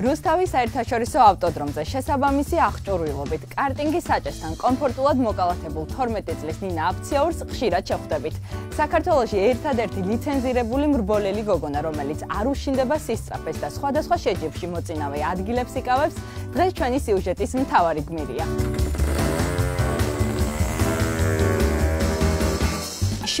რუსთავის საერთაშორისო ავტოდრომზე შესაბამისი აღჭურვილობით კარტინგის საჭესთან კომფორტულად მოკალათებულ 12 წლის ნინა აფციაურს ხშირად შეხვდებით. საქართველოში ერთადერთი ლიცენზირებული მრბოლელი გოგონა, რომელიც არ უშინდება სისწრაფეს და სხვადასხვა შეჯიბრში მოწინავე ადგილებს იკავებს, დღეს ჩვენი სიუჟეტის მთავარი გმირია.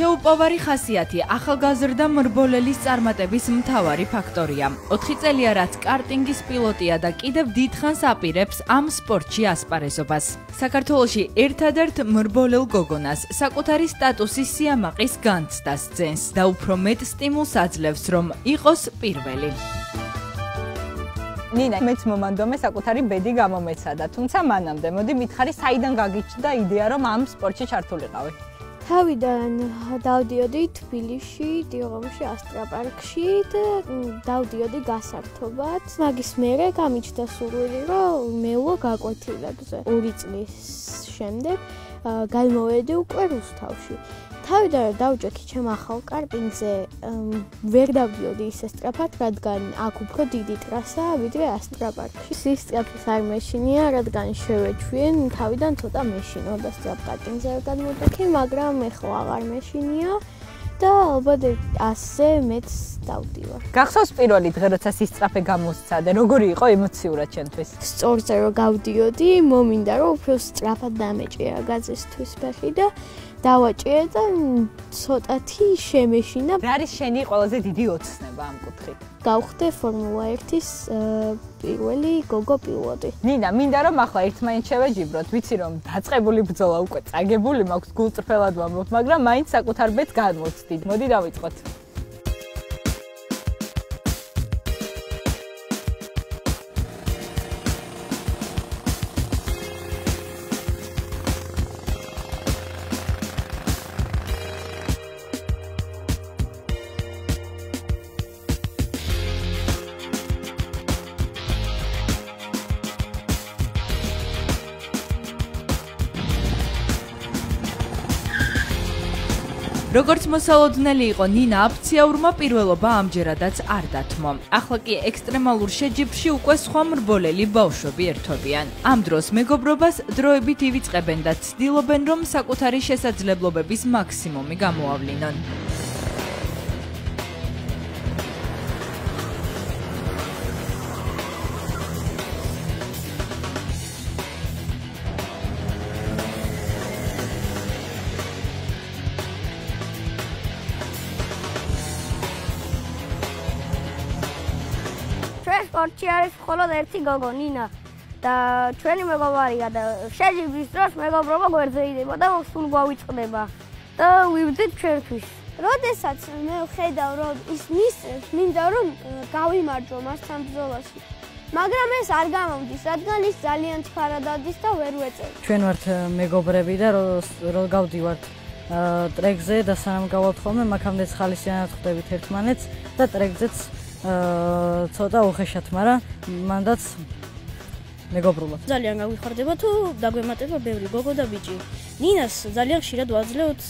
შეუპოვარი ხასიათი ახალგაზრდა მრბოლელის წარმატების მთავარი ფაქტორია. 4 წელია რაც კარტინგის პილოტია და კიდევ დიდხანს აპირებს ამ სპორტში ასპარეზობას. საქართველოში ერთადერთ მრბოლელ გოგონას საკუთარი სტატუსის სიამაყის განცდას ძენს და უფრო მეტ სტიმულს აძლევს, რომ იყოს პირველი. ნინა, მეც მომანდომე საკუთარი ბედი გამომეცადა, თუმცა მანამდე მოდი მითხარი, საიდან გაგიჩნდა იდეა, რომ ამ სპორტში ჩართულიყავი? თავიდან დავდიოდი თბილისში, დიოღომში, ასტრაპარკში და დავდიოდი გასართობად. მაგის მერე გამიჩნდა სურვილი, რომ მეულო გაკვეთილებზე. 2 წლის შემდეგ გამოვედი უკვე რუსთავში. თავიდან დავჯექი ჩემ ახალ კარტინგზე ვერ დავდიოდი ისე სწრაფად, რადგან აქ უფრო დიდი ტრასაა, ვიდრე ასტრაპარკში. სისწრაფის არ მეშინია, რადგან შევეჩვიენ თავიდან ცოტა მეშინო და სწრაფ კარტინგზე არ გადმოვდექი, მაგრამ ეხლა აღარ მეშინია. და ალბათ ასე მეც დავდივარ. გახსოვს პირველი დღე, როცა სისწრაფე გამოსცადე, როგორი იყო ემოციურად ჩემთვის? სწორზე რომ გავდიოდი, მომინდა რომ უფრო სწრაფად დამეჭერა გაზისთვის ფეხი და დავაჭერე და ცოტათი შემეშინა. რა არის შენი ყველაზე დიდი ოცნება ამ კუთხით? გავხდე ფორმულა 1-ის პირველი გოგო პილოტი. ნინა, მინდა რომ ახლა ერთმანეთს შევეჯიბროთ. ვიცი რომ დაწყებული ბრძოლა უკვე წაგებული მაქვს გულწრფელად ვამბობ, მაგრამ მაინც საკუთარ ბედს გადმოვცდით. მოდი დავიწყოთ. როგორც მოსალოდნელი იყო ნინა აფციაურმა პირველობა ამჯერადაც არ დათმო. ახლა კი ექსტრემალურ შეჯიბრში უკვე სხვა მრბოლელი ბავშვები ერთობიან. ამ დროს მეგობრობას დროებით ივიწყებენ და ცდილობენ რომ საკუთარი შესაძლებლობების მაქსიმუმი გამოავლინონ. სპორტში არის მხოლოდ ერთი გოგო ნინა და ჩვენი მეგობარია და შეჯიბრის დროს მეგობრობა გვერდზეიდება და სულ გვავიწყდება და ვივდით ჩვენთვის. როდესაც მე ვხედავ რომ ის მისცემს, მინდა რომ გავიმარჯვო მასთან ბრძოლაში. მაგრამ ეს არ გამომდის, რადგან ის ძალიან თქარადადის და ვერ ვეწევ. ჩვენ ვართ მეგობრები და რო გავდივართ ტრეკზე და სანამ გავალთ ხოლმე, მაგამდეც ხალისიანად ხვდებით ერთმანეთს და ტრეკზეც ცოტა უხეშად, მაგრამ მანდაც მეგობრულად. ძალიან გავიხარდება თუ დაგვემატება ბევრი გოგო და ბიჭი. ნინას ძალიან ხშირად ვაძლევთ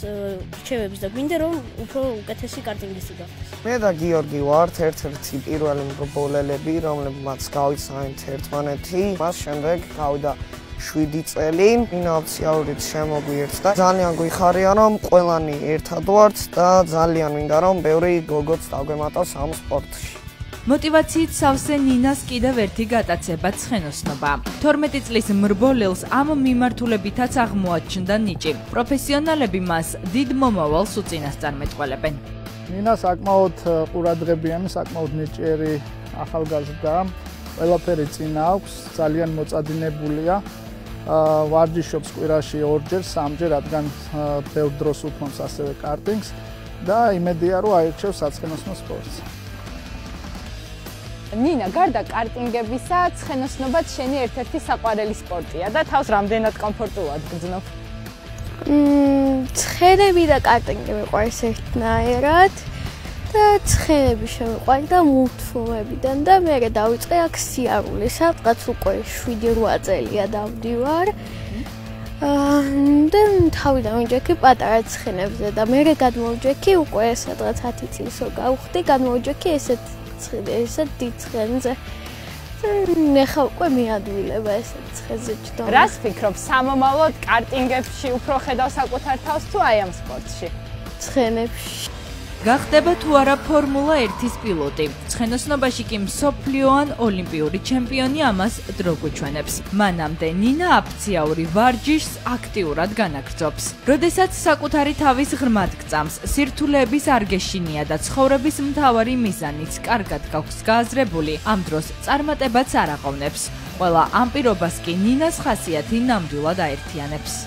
რჩევებს და გვინდა რომ უფრო უკეთესი კარტინგისტი გახდეს. მე და გიორგი ვართ ერთ-ერთი პირველი მგობოლელები, რომლებმაც გავიცანით ერთმანეთი. მას შემდეგ გავიდა 7 წელი ინოვაციაურით შემოგვიერთდა. ძალიან გვიხარია რომ ყველანი ერთად ვართ და ძალიან მინდა რომ ბევრი გოგოც დაგვემატოს ამ სპორტში. მოტივაციით სავსე ნინას კიდევ ერთი გატაცება ცხენოსნობა. 12 წლის მრბოლელს ამ მიმართულებითაც აღმოაჩნდა ნიჭი. პროფესიონალები მას დიდ მომავალს უწინასწარმეტყველებენ. ნინა საკმაოდ ყურადღებიანი, საკმაოდ ნიჭიერი ახალგაზრდა. ყველაფერი წინ აქვს, ძალიან მოწადინებულია. ვარჯიშობს კვირაში ორჯერ, სამჯერ, რადგან ბევრ დროს უთმობს ასევე კარტინგს და იმედია რომ აირჩევს საცხენოსნო სპორტს. ნინა, გარდა კარტინგებისა, ცხენოსნობაც შენი ერთ-ერთი საყვარელი სპორტია და თავს რამდენად კომფორტულად გძნობ? მმ, ცხენები და კარტინგი მეყვარს ერთნაირად. და ცხენები შემიყვანი და მულტფილმებიდან და მე დავიწყე აქ სიარული. სადღაც უკვე 7-8 წელია დავდივარ. აა და თავიდან ვიჯექი პატარა ცხენებზე და მე გადმოვიჯექი უკვე სადღაც 10 წელსო გავხდი, გადმოვიჯექი ესეთ ცხენებზე, ესეთ დიდ ცხენზე. ნახა უკვე მიადვილება ესეც ხეზე ჯდომა. რას ფიქრობ, სამომავლოდ კარტინგებში უფრო ხედავ საკუთარ თავს თუ აი ამ სპორტში? ცხენებში. გახდება თუ არა ფორმულა 1-ის პილოტი. ცხენოსნობაში კი მსოფლიო ან ოლიმპიური ჩემპიონი ამას დრო გვჩვენებს. მანამდე ნინა აფციაური ვარჯიშს აქტიურად განაგრძობს. როდესაც საკუთარი თავის ღრმად გწამს, სირთულეების არ გეშინია და ცხოვრების მთავარი მიზანიც კარგად გაქვს გააზრებული, ამ დროს წარმატებაც არ აყოვნებს. ყველა ამ პირობას კი ნინას ხასიათი ნამდვილად აერთიანებს.